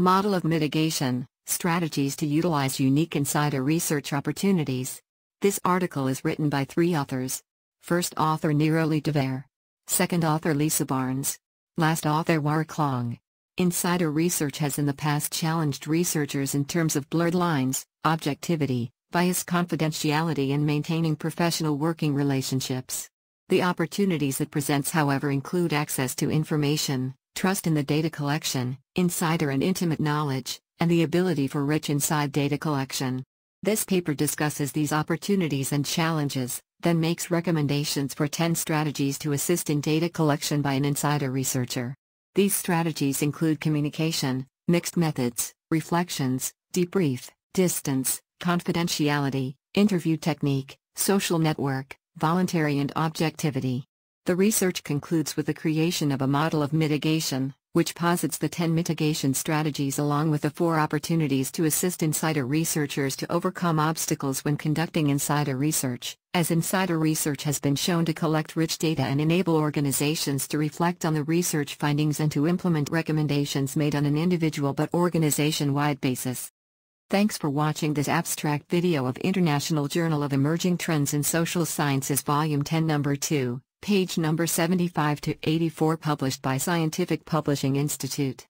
Model of Mitigation Strategies to Utilize Unique Insider Research Opportunities. This article is written by three authors. First author Niroli Dever. Second author Lisa Barnes. Last author War Klong. Insider research has in the past challenged researchers in terms of blurred lines, objectivity, bias confidentiality and maintaining professional working relationships. The opportunities it presents however include access to information, trust in the data collection, insider and intimate knowledge, and the ability for rich inside data collection. This paper discusses these opportunities and challenges, then makes recommendations for 10 strategies to assist in data collection by an insider researcher. These strategies include communication, mixed methods, reflections, debrief, distance, confidentiality, interview technique, social network, voluntary and objectivity. The research concludes with the creation of a model of mitigation, which posits the 10 mitigation strategies along with the four opportunities to assist insider researchers to overcome obstacles when conducting insider research, as insider research has been shown to collect rich data and enable organizations to reflect on the research findings and to implement recommendations made on an individual but organization-wide basis. Thanks for watching this abstract video of International Journal of Emerging Trends in Social Sciences Volume 10 Number 2 page number 75 to 84 published by Scientific Publishing Institute.